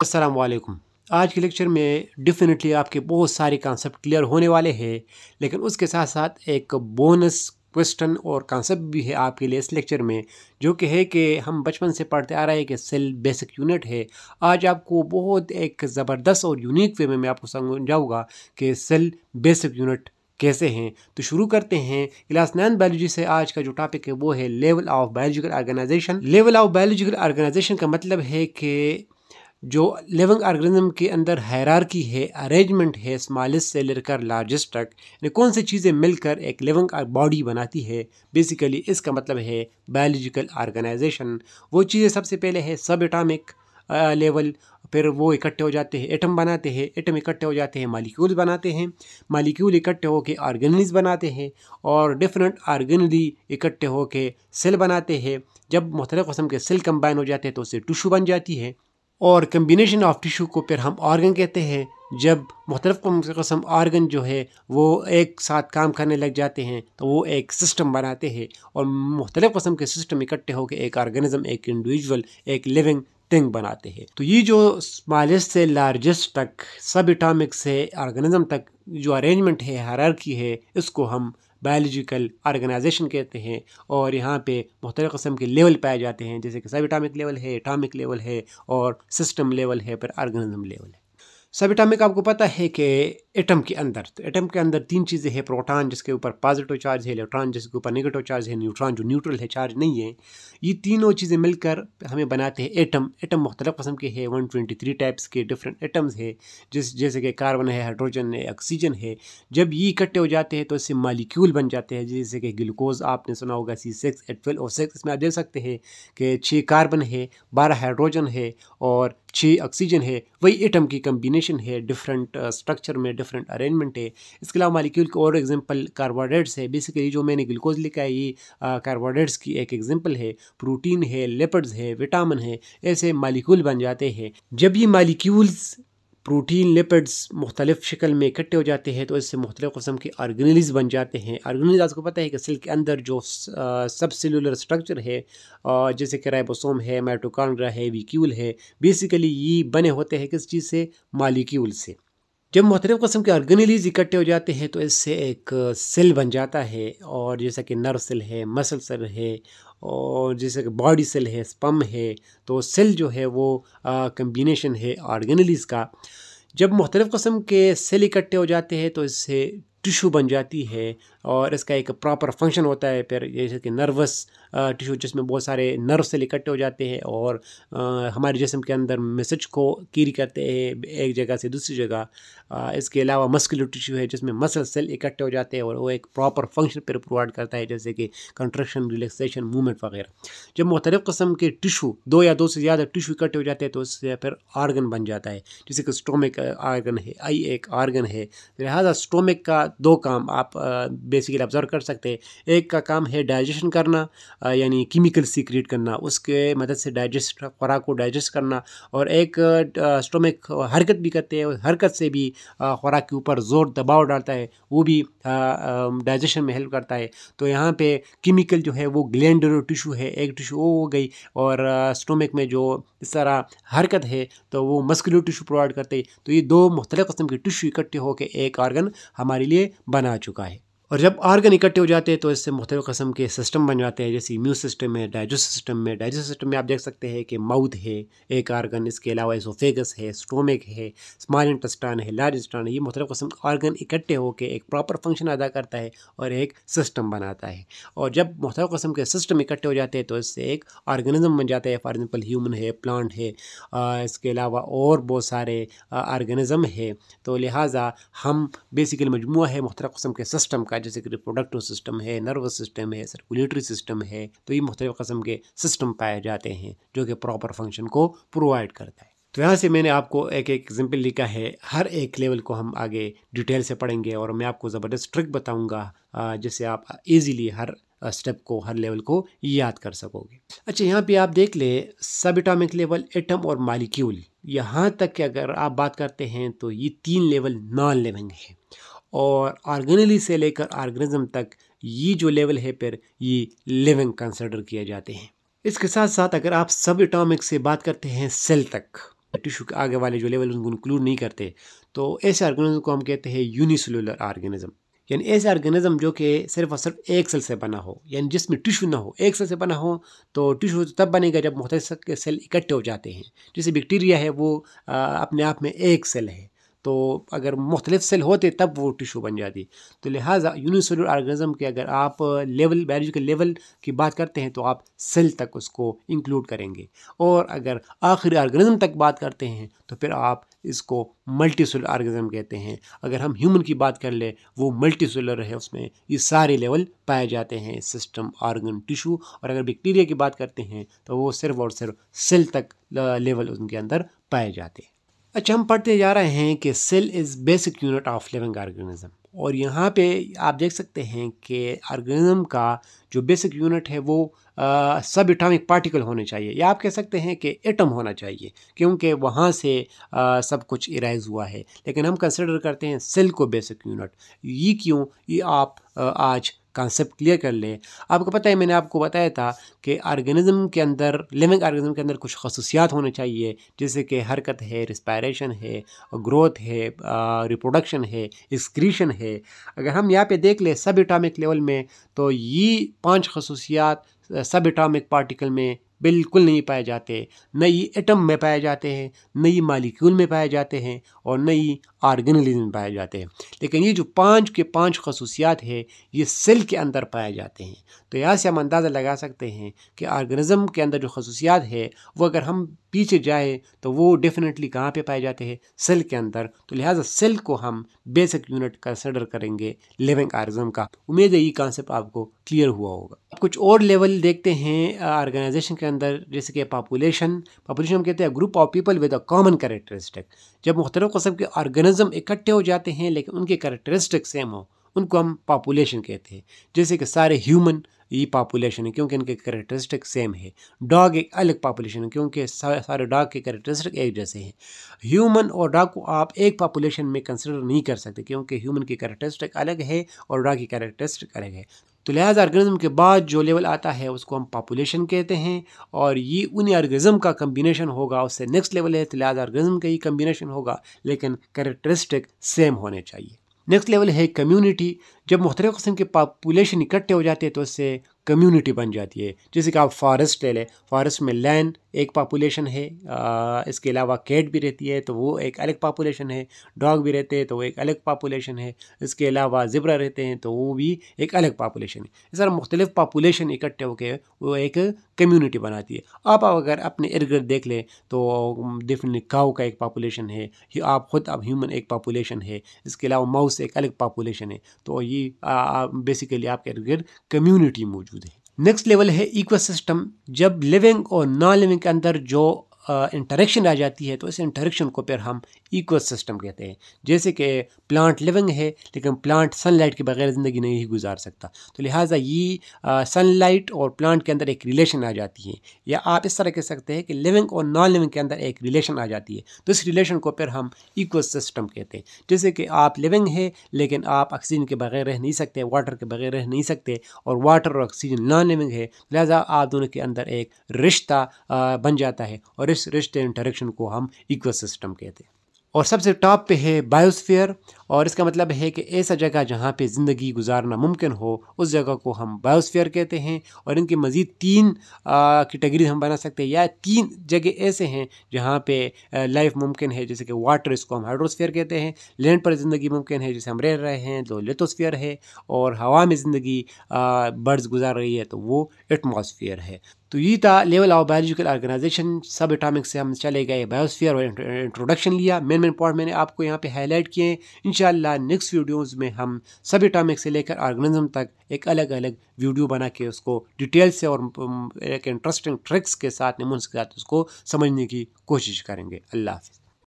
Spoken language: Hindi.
असलकुम आज के लेक्चर में डेफिनेटली आपके बहुत सारे कॉन्सेप्ट क्लियर होने वाले हैं, लेकिन उसके साथ साथ एक बोनस क्वेश्चन और कॉन्सेप्ट भी है आपके लिए इस लेक्चर में, जो कि है कि हम बचपन से पढ़ते आ रहे हैं कि सेल बेसिक यूनिट है। आज आपको बहुत एक ज़बरदस्त और यूनिक वे में मैं आपको समझाऊँगा कि सेल बेसिक यूनिट कैसे हैं। तो शुरू करते हैं। क्लास नाइन बायोलॉजी से आज का जो टॉपिक है वो है level of biological organisation level of biological organisation का मतलब है कि जो लिविंग ऑर्गेनिज्म के अंदर हैरारकी है अरेंजमेंट है स्मॉलेस्ट से लेकर लार्जेस्ट तक, यानी कौन सी चीज़ें मिलकर एक लिविंग बॉडी बनाती है बेसिकली इसका मतलब है बायोलॉजिकल ऑर्गेनाइजेशन वो चीज़ें सबसे पहले है सब एटामिक लेवल फिर वो इकट्ठे हो जाते हैं एटम बनाते हैं एटम इकट्ठे हो जाते हैं मालिक्यूल बनाते हैं मालिक्यूल इकट्ठे होकर ऑर्गेनलीज बनाते हैं और डिफरेंट ऑर्गेनली इकट्ठे होकर सेल बनाते हैं. जब मुख्तलिफ़ कस्म के सेल कंबाइन हो जाते हैं तो उससे टिशू बन जाती है. और कम्बिनेशन ऑफ़ टिशू को फिर हम ऑर्गन कहते हैं। जब मुख्तलिफ़ कस्म आर्गन जो है, वो एक साथ काम करने लग जाते हैं तो वो एक सिस्टम बनाते हैं और मुख्तलिफ़ कस्म के सिस्टम इकट्ठे होकर एक ऑर्गेनिज्म एक इंडिविजुअल एक लिविंग थिंग बनाते हैं। तो ये जो स्मॉलेस्ट से लार्जेस्ट तक सब इटामिक से ऑर्गेनिज्म तक जो अरेंजमेंट है हरारकी है, इसको हम बायोलॉजिकल ऑर्गेनाइजेशन कहते हैं, और यहाँ पे मुख्तलिफ़ कस्म के लेवल पाए जाते हैं, जैसे कि सब एटामिक लेवल है एटामिक लेवल है, और सिस्टम लेवल है, पर ऑर्गेनिज्म लेवल है। सब आपको पता है कि एटम के अंदर तो एटम के अंदर तीन चीज़ें हैं, प्रोटॉन जिसके ऊपर पॉजिटिव चार्ज है इलेक्ट्रॉन जिसके ऊपर नेगेटिव चार्ज है न्यूट्रॉन जो न्यूट्रल है चार्ज नहीं है। ये तीनों चीज़ें मिलकर हमें बनाते हैं एटम एटम मुख्तलिफ़ कस्म के हैं वन ट्वेंटी थ्री टाइप्स के डिफरेंट एटम्स है, जिस जैसे कि कार्बन है हाइड्रोजन है ऑक्सीजन है। जब ये इकट्ठे हो जाते हैं तो इससे मालिक्यूल बन जाते हैं, जैसे कि ग्लूकोज आपने सुना होगा सी सिक्स एट ट्वेल्व और सिक्स इसमें आप देख सकते हैं कि छः कार्बन है, बारह हाइड्रोजन है और छः ऑक्सीजन है वही एटम की कम्बिनेशन है डिफरेंट स्ट्रक्चर uh, में डिफरेंट अरेंजमेंट है। इसके अलावा मालिक्यूल के और एग्जांपल कार्बोहाइड्रेट्स है। बेसिकली जो मैंने ग्लूकोज लिखा है ये कार्बोहाइड्रेट्स uh, की एक एग्जांपल है। प्रोटीन है लेपर्ड्स है विटामिन है ऐसे मालिक्यूल बन जाते हैं। जब ये मालिक्यूल्स प्रोटीन लिपिड्स मुख्तलिफ़ शक्ल में इकट्ठे हो जाते हैं तो इससे मुख्तलिफ़ कस्म के ऑर्गेनलीज बन जाते हैं। ऑर्गेनलीज आपको पता है कि सेल के अंदर जो सब सेलुलर स्ट्रक्चर है जैसे कि राइबोसोम है माइटोकॉन्ड्रिया है, विक्यूल है बेसिकली ये बने होते हैं किस चीज़ से? मालिक्यूल से। जब मुख्तलिफ़ कस्म के ऑर्गेनलीज इकट्ठे हो जाते हैं तो इससे एक सेल बन जाता है, और जैसा कि नर्व सेल है मसल सेल है और जैसे कि बॉडी सेल है, स्पम है तो सेल जो है वो कम्बिनेशन है ऑर्गेनलीज का। जब मुख्तलिफ़ कस्म के सेल इकट्ठे हो जाते हैं तो इससे टिशू बन जाती है और इसका एक प्रॉपर फ़ंक्शन होता है, फिर जैसे कि नर्वस टिश्यू जिसमें बहुत सारे नर्व से इकट्ठे हो जाते हैं और हमारे जिसम के अंदर मैसेज को कीरी करते हैं एक जगह से दूसरी जगह। इसके अलावा मस्कुलर टिश्यू है जिसमें मसल सेल इकट्ठे हो जाते हैं और वो एक प्रॉपर फ़ंक्शन पर प्रोवाइड करता है, जैसे कि कंट्रक्शन रिलैक्सेशन मूवमेंट वगैरह। जब मुख्तलिफ़ कस्म के टिशू दो या दो से ज़्यादा टिशू इकट्ठे हो जाते हैं तो उससे फिर आर्गन बन जाता है, जैसे कि स्टोमिक आर्गन है, आई एक आर्गन है। लिहाजा स्टोमिक का दो काम आप बेसिकली ऑब्ज़र्व कर सकते हैं। एक का काम है डाइजेशन करना यानी केमिकल सीक्रेट करना, उसके मदद से डाइजेस्ट खुराक को डाइजेस्ट करना, और एक स्टोमिक हरकत भी करते हैं हरकत से भी खुराक के ऊपर ज़ोर दबाव डालता है, वो भी डाइजेशन में हेल्प करता है। तो यहाँ पे केमिकल जो है वो ग्लैंडर टिशू है, एक टिशू वो हो गई, और स्टोमिक में जो इस तरह हरकत है तो वो मस्कुलर टिशू प्रोवाइड करते हैं। तो ये दो मुख्तलिफ़ के टिशू इकट्ठे होकर एक ऑर्गन हमारे लिए बना चुका है। और जब आर्गन इकट्ठे हो जाते हैं तो इससे मुख्तु कस्म के सिस्टम बन जाते हैं, जैसे इम्यून सिस्टम है डाइजेस्ट सिस्टम में डाइजेस्ट सिस्टम में आप देख सकते हैं कि माउथ है, एक आर्गन इसके अलावा इसोफेगस है स्टोमिक है स्मॉल इंटस्टान है लार्ज इंटस्टान है। ये मुख्तु कस्म आर्गन इकट्ठे होकर एक प्रॉपर फ़ंक्शन अदा करता है और एक सिस्टम बनाता है। और जब मुख्तु कस्म के सिस्टम इकट्ठे हो जाते हैं तो इससे एक ऑर्गेनिज्म बन जाता है। फॉर एग्ज़ाम्पल ह्यूमन है प्लांट है इसके अलावा और बहुत सारे ऑर्गेनिज्म है। तो लिहाजा हम बेसिकली मजमू है मुख्तु कस्म के सिस्टम का जैसे कि रिप्रोडक्टिव सिस्टम है नर्वस सिस्टम है सर्कुलेटरी सिस्टम है तो ये मुख्तलिफ़ कस्म के सिस्टम पाए जाते हैं जो कि प्रॉपर फ़ंक्शन को प्रोवाइड करता है। तो यहाँ से मैंने आपको एक एक एग्ज़ाम्पल लिखा है। हर एक लेवल को हम आगे डिटेल से पढ़ेंगे और मैं आपको ज़बरदस्त ट्रिक बताऊँगा जिससे आप इजीली हर स्टेप को, हर लेवल को याद कर सकोगे। अच्छा यहाँ पे आप देख ले सब एटॉमिक लेवल एटम और मालिक्यूल यहाँ तक कि अगर आप बात करते हैं तो ये तीन लेवल नॉन लिविंग है। और ऑर्गेनली से लेकर ऑर्गेनिज्म तक ये जो लेवल है पर ये लिविंग कंसिडर किए जाते हैं। इसके साथ साथ अगर आप सब एटॉमिक से बात करते हैं सेल तक टिश्यू के आगे वाले जो लेवल उनको इंक्लूड नहीं करते तो ऐसे ऑर्गेनिज्म को हम कहते हैं यूनिसेलुलर ऑर्गेनिज्म यानी ऐसे ऑर्गेनिज्म जो कि सिर्फ़ और सिर्फ़ एक सेल से बना हो यानी जिसमें टिश्यू ना हो एक सेल से बना हो तो टिश्यू तब बनेगा जब मुख्तलिफ़ के सेल इकट्ठे हो जाते हैं। जैसे बैक्टीरिया है वो आ, अपने आप में एक सेल है। तो अगर मुख्तलिफ़ सेल होते, तब वो टिशू बन जाती। तो लिहाजा यूनिसेलुलर ऑर्गेनिज्म के अगर आप लेवल, बायोलॉजिकल लेवल की बात करते हैं तो आप सेल तक उसको इंक्लूड करेंगे। और अगर आखिरी ऑर्गेनिज्म तक बात करते हैं तो फिर आप इसको मल्टी सेलर ऑर्गेनिज्म कहते हैं। अगर हम ह्यूमन की बात कर ले, वो मल्टी सेलर है, उसमें ये सारे लेवल पाए जाते हैं, सिस्टम, ऑर्गन टिशू और अगर बैक्टीरिया की बात करते हैं तो वो सिर्फ़ और सिर्फ़ सेल तक लेवल उनके अंदर पाए जाते हैं। अच्छा हम पढ़ते जा रहे हैं कि cell is basic unit of living organism और यहाँ पे आप देख सकते हैं कि ऑर्गेनिज्म का जो बेसिक यूनिट है वो सब एटॉमिक पार्टिकल होने चाहिए। या आप कह सकते हैं कि एटम होना चाहिए क्योंकि वहाँ से आ, सब कुछ इराइज हुआ है। लेकिन हम कंसिडर करते हैं सेल को बेसिक यूनिट ये क्यों? ये आप आ, आज कॉन्सेप्ट क्लियर कर लें। आपको पता है, मैंने आपको बताया था कि आर्गेनिज्म के अंदर लिविंग आर्गेनिज्म के अंदर कुछ खसूसियात होने चाहिए, जैसे कि हरकत है रिस्पायरेशन है ग्रोथ है रिप्रोडक्शन है एक्सक्रीशन है। अगर हम यहाँ पे देख लें सब एटॉमिक लेवल में तो ये पाँच खसूसियात सब एटॉमिक पार्टिकल में बिल्कुल नहीं पाए जाते। न ही एटम में पाए जाते हैं न ही मालिक्यूल में पाए जाते हैं और न ही आर्गेनिज्म में पाए जाते हैं। लेकिन ये जो पाँच के पाँच खसूसियात है, ये सेल के अंदर पाए जाते हैं। तो यहाँ से हम अंदाज़ा लगा सकते हैं कि आर्गेनिज्म के अंदर जो खसूसियात है, वो अगर हम पीछे जाए तो वो डेफिनेटली कहाँ पे पाए जाते हैं? सेल के अंदर। तो लिहाजा सेल को हम बेसिक यूनिट कंसिडर करेंगे लिविंग ऑर्गेनिज्म का। उम्मीद है ये कॉन्सेप्ट आपको क्लियर हुआ होगा। कुछ और लेवल देखते हैं ऑर्गेनाइजेशन के अंदर, जैसे कि पॉपुलेशन पॉपुलेशन हम कहते हैं group of people with a common characteristic जब मुख्तलिफ़ कस्म के ऑर्गेनिज्म इकट्ठे हो जाते हैं, लेकिन उनके करेक्टरिस्टिक सेम हो उनको हम पॉपुलेशन कहते हैं। जैसे कि सारे ह्यूमन ये पॉपुलेशन है, क्योंकि इनके करेक्टरिस्टिक सेम है। डॉग एक अलग पॉपुलेशन है, क्योंकि सारे डॉग के करेक्टरिस्टिक एक जैसे हैं। ह्यूमन और डॉग को आप एक पॉपुलेशन में कंसिडर नहीं कर सकते, क्योंकि ह्यूमन की करेक्टरिस्टिक अलग है और डॉग की करेक्टरिस्टिक अलग है। तो लिहाजा ऑर्गेनिज्म के बाद जो लेवल आता है, उसको हम पॉपुलेशन कहते हैं और ये उन्हीं ऑर्गेनिज्म का कम्बिनेशन होगा, उससे नेक्स्ट लेवल है तो लिहाजा ऑर्गेनिज्म का ही कम्बिनेशन होगा, लेकिन करेक्टरिस्टिक सेम होने चाहिए। नेक्स्ट लेवल है कम्युनिटी जब मुख्तलिफ़ कस्म के पापुलेशन इकट्ठे हो जाते हैं तो उससे कम्युनिटी बन जाती है। जैसे कि आप फॉरेस्ट ले लें फॉरेस्ट में लैंड एक पॉपुलेशन है आ, इसके अलावा कैट भी रहती है तो वो एक अलग पॉपुलेशन है डॉग भी रहते हैं तो वो एक अलग पॉपुलेशन है इसके अलावा ज़िब्रा रहते हैं तो वो भी एक अलग पॉपुलेशन है। इस तरह मुख्तलिफ़ पॉपुलेशन इकट्ठे होकर वो एक कम्यूनिटी बनाती है। आप अगर अपने इर्द गिर्द देख लें तो डिफरेंट काऊ का एक पॉपुलेशन है आप ख़ुद अब ह्यूमन एक पॉपुलेशन है इसके अलावा माउस एक अलग पॉपुलेशन है तो ये बेसिकली आपके इर्द गिर्द कम्यूनिटी मौजूद नेक्स्ट लेवल है इकोसिस्टम जब लिविंग और नॉन लिविंग के अंदर जो इंटरेक्शन आ जाती है तो इस इंटरेक्शन को फिर हम इकोसिस्टम कहते हैं। जैसे कि प्लांट लिविंग है, लेकिन प्लांट सनलाइट के बगैर ज़िंदगी नहीं गुजार सकता। तो लिहाजा ये सनलाइट और प्लांट के अंदर एक रिलेशन आ जाती है। या आप इस तरह कह सकते हैं कि लिविंग और नॉन लिविंग के अंदर एक रिलेशन आ जाती है। तो इस रिलेशन को फिर हम इको कहते हैं। जैसे कि आप लिविंग है, लेकिन आप ऑक्सीजन के बगैर रह नहीं सकते वाटर के बगैर रह नहीं सकते, और वाटर और ऑक्सीजन नॉन लिविंग है, लिहाजा आप दोनों के अंदर एक रिश्ता बन जाता है। और इस रिश्ते इंटरेक्शन को हम इकोसिस्टम कहते हैं। और सबसे टॉप पे है बायोस्फीयर और इसका मतलब है कि ऐसा जगह जहाँ पे ज़िंदगी गुजारना मुमकिन हो, उस जगह को हम बायोस्फीयर कहते हैं, और इनके मज़ीद तीन कैटेगरी हम बना सकते हैं। या तीन जगह ऐसे हैं जहाँ पे लाइफ मुमकिन है, जैसे कि वाटर इसको हम हाइड्रोस्फीयर कहते हैं लैंड पर ज़िंदगी मुमकिन है, जैसे हम रह रहे हैं तो लिथोस्फीयर है, और हवा में ज़िंदगी बर्ड्स गुजार रही है तो वो एटमोसफियर है। तो ये था level of biological organisation subatomic से हम चले गए बायोस्फीयर और इंट्रोडक्शन लिया। मेन मेन पॉइंट मैंने आपको यहाँ पे हाईलाइट किए हैं। इन नेक्स्ट वीडियोज़ में हम सब एटॉमिक से लेकर ऑर्गेनिज्म तक एक अलग अलग वीडियो बना के उसको डिटेल से और एक इंटरेस्टिंग ट्रिक्स के साथ नमून के साथ उसको समझने की कोशिश करेंगे। अल्लाह हाफिज़।